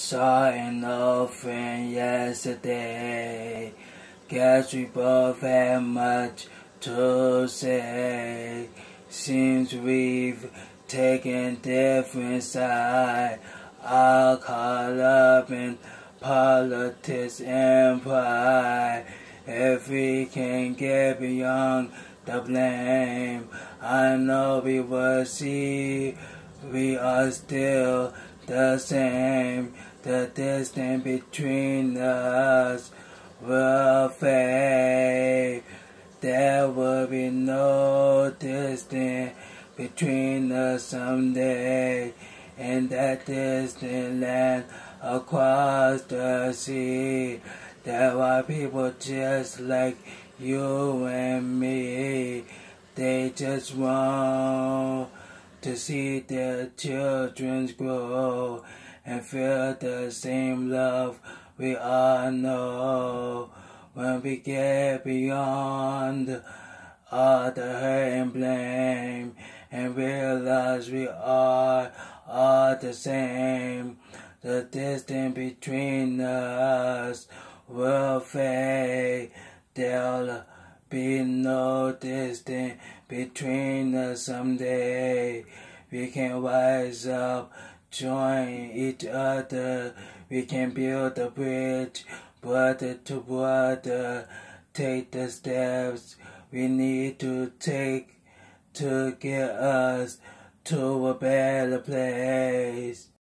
Saw an friend yesterday. Guess we both had much to say. Seems we've taken different sides. All caught up in politics and pride. If we can get beyond the blame, I know we will see we are still the same. The distance between us will fade. There will be no distance between us someday. In that distant land across the sea, there are people just like you and me. They just want to see their children grow and feel the same love we all know. When we get beyond all the hurt and blame and realize we are all the same, the distance between us will fade. There'll be no distance between us someday. We can rise up, join each other. We can build a bridge, brother to brother. Take the steps we need to take to get us to a better place.